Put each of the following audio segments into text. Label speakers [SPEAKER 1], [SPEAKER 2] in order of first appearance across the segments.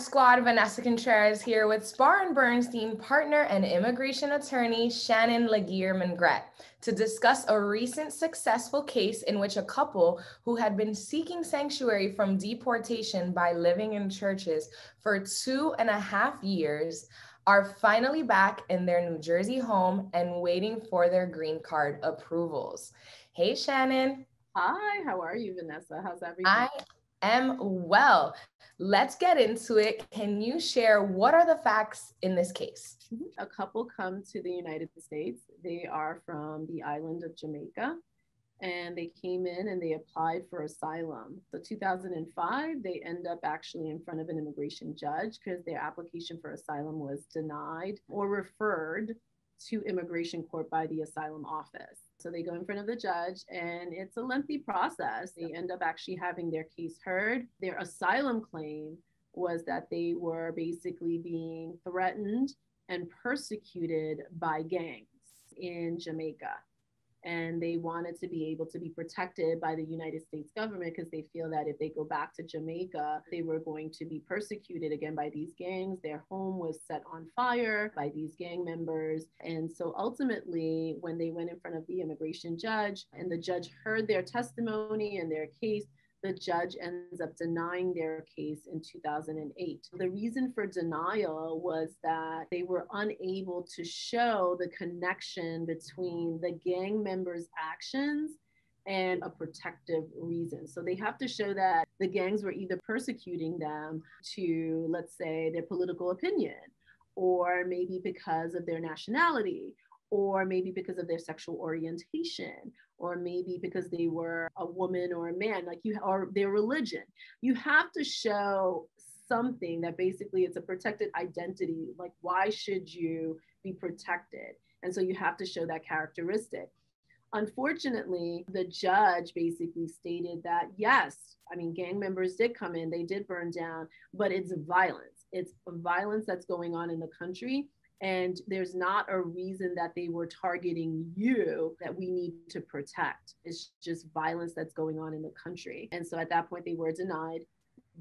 [SPEAKER 1] Squad, Vanessa Contreras here with Spar and Bernstein partner and immigration attorney Shannon LaGuerre-Maingrette to discuss a recent successful case in which a couple who had been seeking sanctuary from deportation by living in churches for two and a half years are finally back in their New Jersey home and waiting for their green card approvals. Hey, Shannon.
[SPEAKER 2] Hi, how are you, Vanessa? How's everything?
[SPEAKER 1] I am well. Let's get into it. Can you share what are the facts in this case?
[SPEAKER 2] A couple come to the United States. They are from the island of Jamaica and they came in and they applied for asylum. So 2005, they end up actually in front of an immigration judge because their application for asylum was denied or referred to immigration court by the asylum office. So they go in front of the judge, and it's a lengthy process. They end up actually having their case heard. Their asylum claim was that they were basically being threatened and persecuted by gangs in Jamaica and they wanted to be able to be protected by the United States government because they feel that if they go back to Jamaica, they were going to be persecuted again by these gangs. Their home was set on fire by these gang members. And so ultimately, when they went in front of the immigration judge and the judge heard their testimony and their case, the judge ends up denying their case in 2008. The reason for denial was that they were unable to show the connection between the gang members' actions and a protective reason. So they have to show that the gangs were either persecuting them to, let's say, their political opinion, or maybe because of their nationality, or maybe because of their sexual orientation, or maybe because they were a woman or a man, like you, or their religion. You have to show something that basically it's a protected identity. Like, why should you be protected? And so you have to show that characteristic. Unfortunately, the judge basically stated that yes, I mean, gang members did come in, they did burn down, but it's violence. It's violence that's going on in the country and there's not a reason that they were targeting you that we need to protect. It's just violence that's going on in the country. And so at that point, they were denied.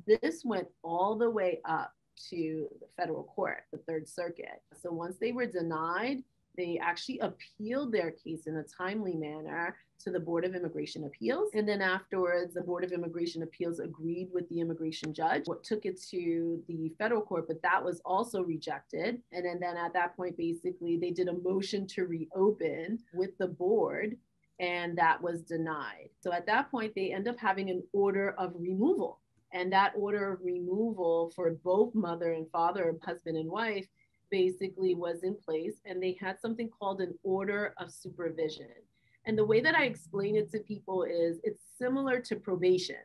[SPEAKER 2] This went all the way up to the federal court, the Third Circuit. So once they were denied, they actually appealed their case in a timely manner to the Board of Immigration Appeals. And then afterwards, the Board of Immigration Appeals agreed with the immigration judge, what took it to the federal court, but that was also rejected. And then, then at that point, basically, they did a motion to reopen with the board, and that was denied. So at that point, they end up having an order of removal. And that order of removal for both mother and father, husband and wife, basically was in place. And they had something called an order of supervision. And the way that I explain it to people is it's similar to probation.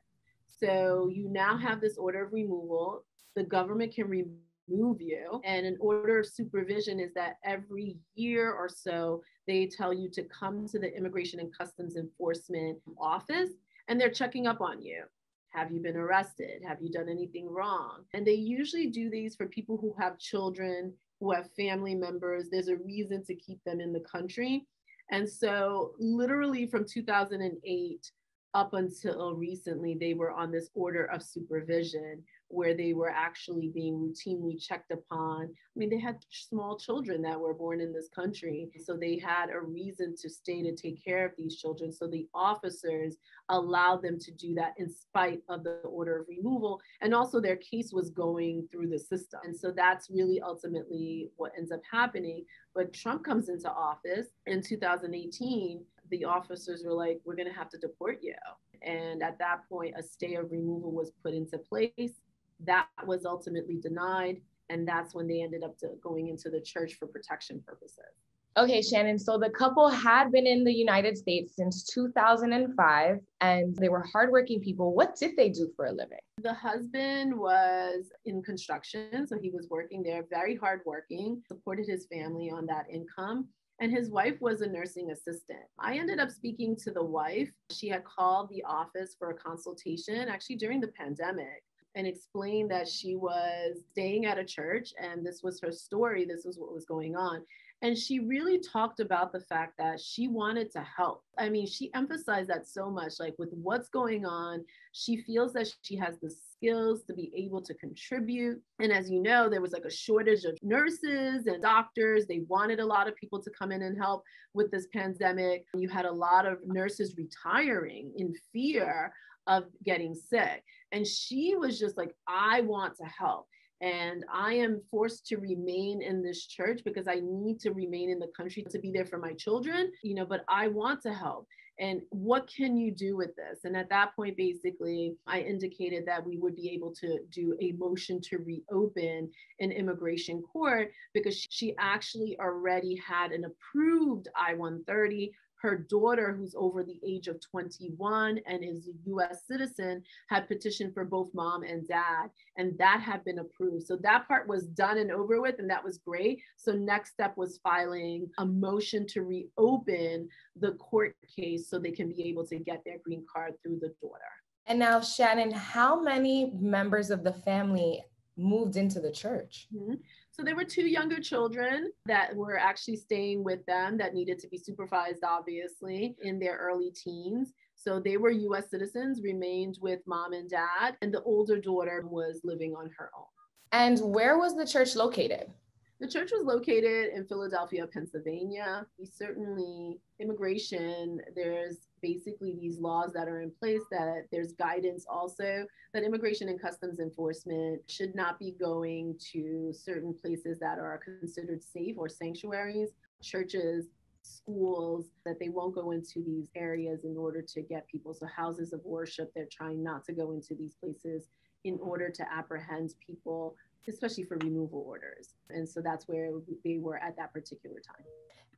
[SPEAKER 2] So you now have this order of removal. The government can remove you. And an order of supervision is that every year or so, they tell you to come to the Immigration and Customs Enforcement office and they're checking up on you. Have you been arrested? Have you done anything wrong? And they usually do these for people who have children, who have family members. There's a reason to keep them in the country. And so, literally from 2008 up until recently, they were on this order of supervision where they were actually being routinely checked upon. I mean, they had small children that were born in this country. So they had a reason to stay to take care of these children. So the officers allowed them to do that in spite of the order of removal. And also their case was going through the system. And so that's really ultimately what ends up happening. But Trump comes into office in 2018. The officers were like, we're going to have to deport you. And at that point, a stay of removal was put into place that was ultimately denied. And that's when they ended up going into the church for protection purposes.
[SPEAKER 1] Okay, Shannon. So the couple had been in the United States since 2005 and they were hardworking people. What did they do for a living?
[SPEAKER 2] The husband was in construction. So he was working there, very hardworking, supported his family on that income. And his wife was a nursing assistant. I ended up speaking to the wife. She had called the office for a consultation actually during the pandemic and explained that she was staying at a church and this was her story. This was what was going on. And she really talked about the fact that she wanted to help. I mean, she emphasized that so much like with what's going on, she feels that she has the skills to be able to contribute. And as you know, there was like a shortage of nurses and doctors. They wanted a lot of people to come in and help with this pandemic. You had a lot of nurses retiring in fear of getting sick. And she was just like, I want to help. And I am forced to remain in this church because I need to remain in the country to be there for my children, you know, but I want to help and what can you do with this and at that point basically i indicated that we would be able to do a motion to reopen an immigration court because she actually already had an approved i-130 her daughter, who's over the age of 21 and is a US citizen, had petitioned for both mom and dad, and that had been approved. So that part was done and over with, and that was great. So next step was filing a motion to reopen the court case so they can be able to get their green card through the daughter.
[SPEAKER 1] And now, Shannon, how many members of the family moved into the church?
[SPEAKER 2] Mm-hmm. So there were two younger children that were actually staying with them that needed to be supervised, obviously, in their early teens. So they were US citizens, remained with mom and dad, and the older daughter was living on her own.
[SPEAKER 1] And where was the church located?
[SPEAKER 2] The church was located in Philadelphia, Pennsylvania. We certainly, immigration, there's basically these laws that are in place that there's guidance also that immigration and customs enforcement should not be going to certain places that are considered safe or sanctuaries, churches, schools, that they won't go into these areas in order to get people. So, houses of worship, they're trying not to go into these places in order to apprehend people especially for removal orders. And so that's where they were at that particular time.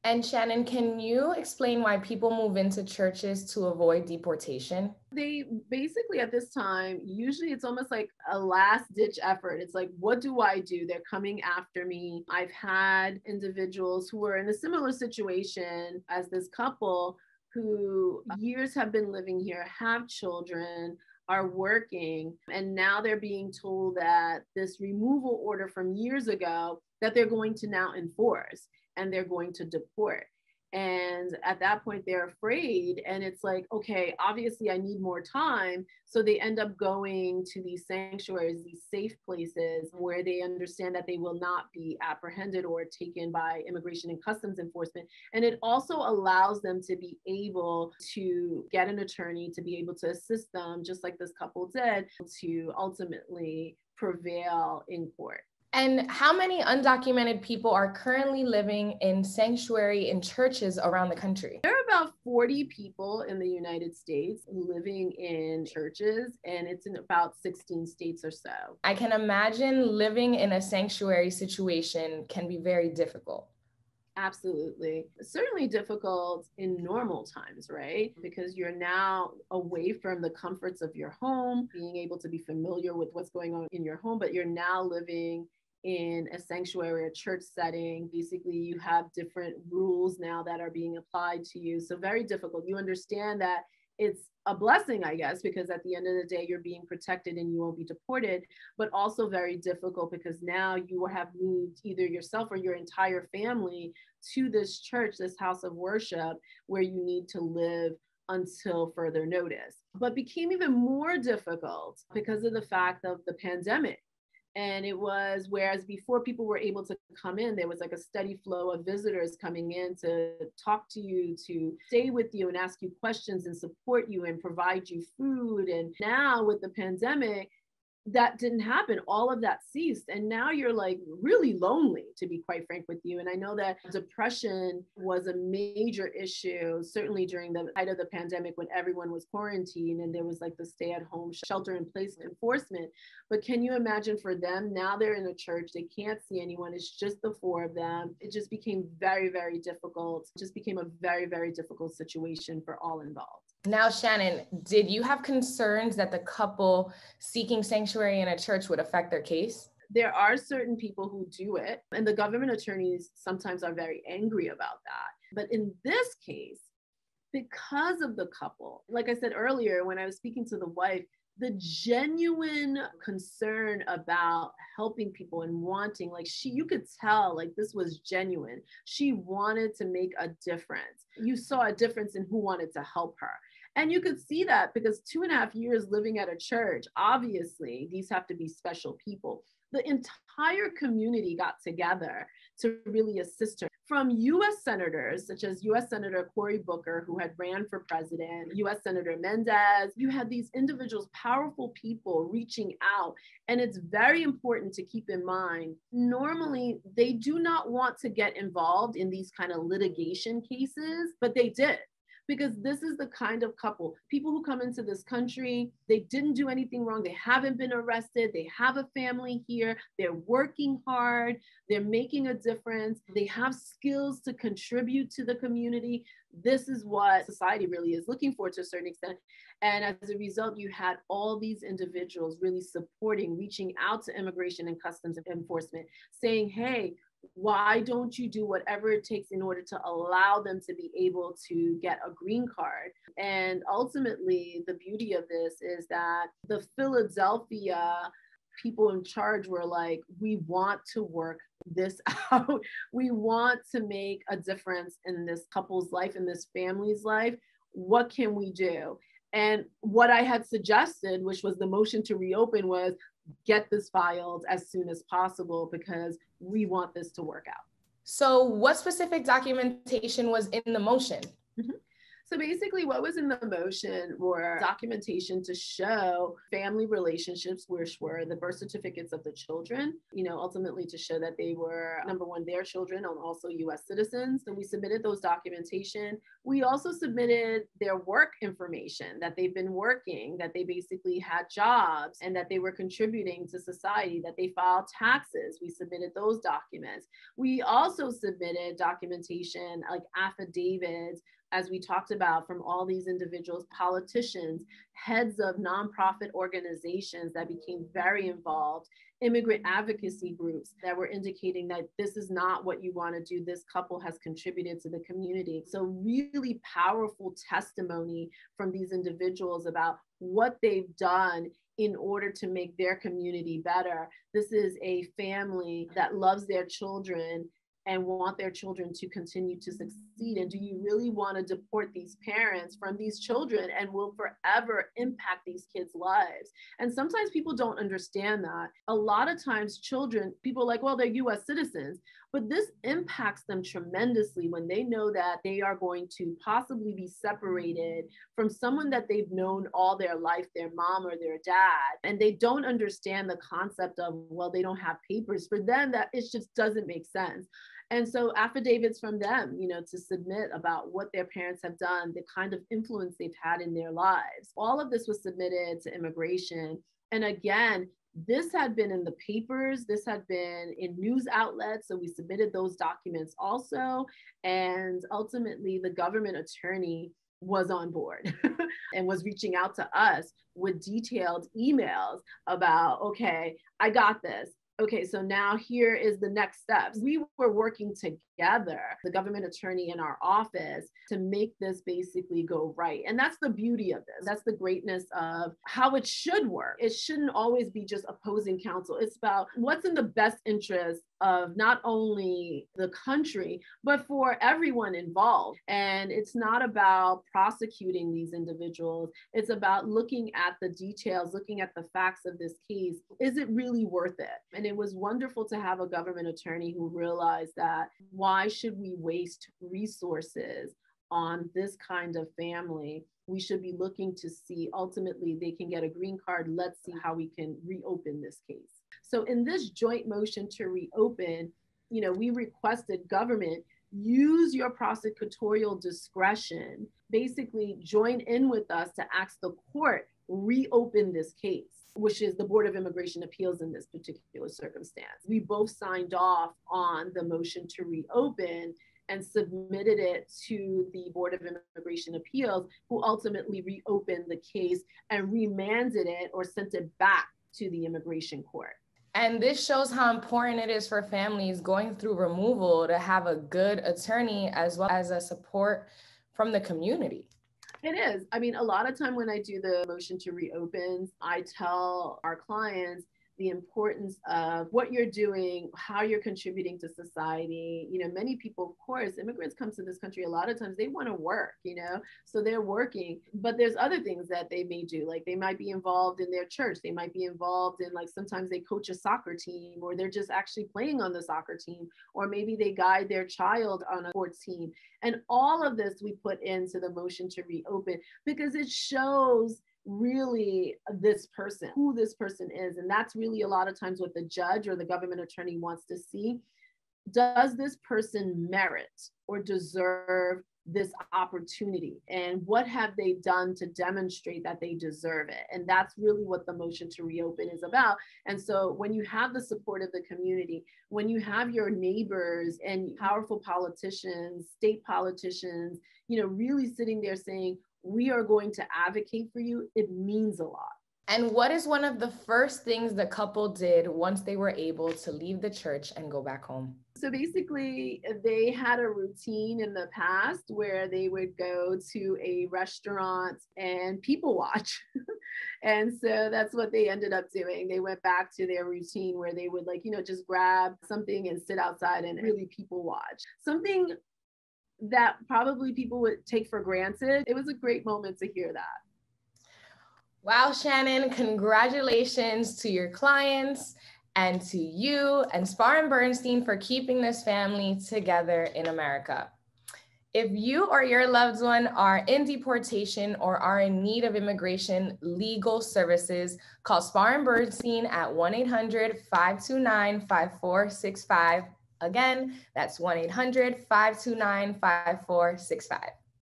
[SPEAKER 1] And Shannon, can you explain why people move into churches to avoid deportation?
[SPEAKER 2] They basically at this time, usually it's almost like a last ditch effort. It's like, what do I do? They're coming after me. I've had individuals who were in a similar situation as this couple who years have been living here, have children, are working and now they're being told that this removal order from years ago that they're going to now enforce and they're going to deport and at that point they're afraid. And it's like okay obviously i need more time. So they end up going to these sanctuaries these safe places where they understand that they will not be apprehended or taken by immigration and customs enforcement. And it also allows them to be able to get an attorney to be able to assist them just like this couple did to ultimately prevail in court
[SPEAKER 1] and how many undocumented people are currently living in sanctuary in churches around the country?
[SPEAKER 2] There are about 40 people in the United States living in churches, and it's in about 16 states or so.
[SPEAKER 1] I can imagine living in a sanctuary situation can be very difficult.
[SPEAKER 2] Absolutely. Certainly difficult in normal times, right? Because you're now away from the comforts of your home, being able to be familiar with what's going on in your home, but you're now living in a sanctuary, a church setting. Basically, you have different rules now that are being applied to you. So, very difficult. You understand that it's a blessing, I guess, because at the end of the day, you're being protected and you won't be deported, but also very difficult because now you have moved either yourself or your entire family to this church, this house of worship, where you need to live until further notice. But became even more difficult because of the fact of the pandemic and it was whereas before people were able to come in there was like a steady flow of visitors coming in to talk to you to stay with you and ask you questions and support you and provide you food. And now with the pandemic that didn't happen all of that ceased. And now you're like really lonely to be quite frank with you. And i know that depression was a major issue certainly during the height of the pandemic when everyone was quarantined and there was like the stay at home shelter in place enforcement. But can you imagine for them now they're in a church they can't see anyone it's just the four of them. It just became very very difficult it just became a very very difficult situation for all involved
[SPEAKER 1] now, Shannon, did you have concerns that the couple seeking sanctuary in a church would affect their case?
[SPEAKER 2] There are certain people who do it, and the government attorneys sometimes are very angry about that. But in this case, because of the couple, like I said earlier, when I was speaking to the wife, the genuine concern about helping people and wanting like she you could tell like this was genuine she wanted to make a difference you saw a difference in who wanted to help her and you could see that because two and a half years living at a church obviously these have to be special people the entire community got together to really assist her. From US senators, such as US Senator Cory Booker, who had ran for president, US Senator Mendez, you had these individuals, powerful people reaching out. And it's very important to keep in mind normally they do not want to get involved in these kind of litigation cases, but they did because this is the kind of couple. People who come into this country they didn't do anything wrong. They haven't been arrested. They have a family here. They're working hard. They're making a difference. They have skills to contribute to the community. This is what society really is looking for to a certain extent. And as a result you had all these individuals really supporting reaching out to immigration and customs enforcement saying hey why don't you do whatever it takes in order to allow them to be able to get a green card? And ultimately, the beauty of this is that the Philadelphia people in charge were like, we want to work this out. we want to make a difference in this couple's life, in this family's life. What can we do? And what I had suggested, which was the motion to reopen, was get this filed as soon as possible because we want this to work out.
[SPEAKER 1] So, what specific documentation was in the motion?
[SPEAKER 2] Mm-hmm. So basically, what was in the motion were documentation to show family relationships, which were the birth certificates of the children, you know, ultimately to show that they were, number one, their children and also US citizens. So we submitted those documentation. We also submitted their work information that they've been working, that they basically had jobs and that they were contributing to society, that they filed taxes. We submitted those documents. We also submitted documentation like affidavits as we talked about, from all these individuals, politicians, heads of nonprofit organizations that became very involved, immigrant advocacy groups that were indicating that this is not what you want to do. This couple has contributed to the community. So, really powerful testimony from these individuals about what they've done in order to make their community better. This is a family that loves their children and want their children to continue to succeed? And do you really want to deport these parents from these children and will forever impact these kids' lives? And sometimes people don't understand that. A lot of times, children, people are like, well, they're US citizens, but this impacts them tremendously when they know that they are going to possibly be separated from someone that they've known all their life, their mom or their dad, and they don't understand the concept of, well, they don't have papers. For them, that it just doesn't make sense. And so affidavits from them, you know, to submit about what their parents have done, the kind of influence they've had in their lives. All of this was submitted to immigration. And again, this had been in the papers, this had been in news outlets. So we submitted those documents also. And ultimately, the government attorney was on board and was reaching out to us with detailed emails about, okay, I got this okay, so now here is the next steps. We were working together, the government attorney in our office, to make this basically go right. And that's the beauty of this. That's the greatness of how it should work. It shouldn't always be just opposing counsel. It's about what's in the best interest of not only the country, but for everyone involved. And it's not about prosecuting these individuals, it's about looking at the details, looking at the facts of this case. Is it really worth it? And it was wonderful to have a government attorney who realized that why should we waste resources on this kind of family? We should be looking to see ultimately they can get a green card. Let's see how we can reopen this case. So in this joint motion to reopen, you know, we requested government use your prosecutorial discretion, basically join in with us to ask the court reopen this case which is the Board of Immigration Appeals in this particular circumstance. We both signed off on the motion to reopen and submitted it to the Board of Immigration Appeals, who ultimately reopened the case and remanded it or sent it back to the immigration court.
[SPEAKER 1] And this shows how important it is for families going through removal to have a good attorney as well as a support from the community.
[SPEAKER 2] It is. I mean, a lot of time when I do the motion to reopen, I tell our clients the importance of what you're doing, how you're contributing to society. You know, many people, of course, immigrants come to this country a lot of times they want to work, you know, so they're working, but there's other things that they may do. Like they might be involved in their church, they might be involved in, like, sometimes they coach a soccer team, or they're just actually playing on the soccer team, or maybe they guide their child on a sports team. And all of this we put into the motion to reopen because it shows really this person, who this person is. And that's really a lot of times what the judge or the government attorney wants to see. Does this person merit or deserve this opportunity? And what have they done to demonstrate that they deserve it? And that's really what the motion to reopen is about. And so when you have the support of the community, when you have your neighbors and powerful politicians, state politicians, you know, really sitting there saying, we are going to advocate for you, it means a lot.
[SPEAKER 1] And what is one of the first things the couple did once they were able to leave the church and go back home?
[SPEAKER 2] So basically, they had a routine in the past where they would go to a restaurant and people watch. and so that's what they ended up doing. They went back to their routine where they would, like, you know, just grab something and sit outside and really people watch. Something that probably people would take for granted. It was a great moment to hear that.
[SPEAKER 1] Wow, Shannon, congratulations to your clients and to you and Spar and Bernstein for keeping this family together in America. If you or your loved one are in deportation or are in need of immigration legal services, call Spar and Bernstein at 1 800 529 5465 Again, that's 1 800 529 5465.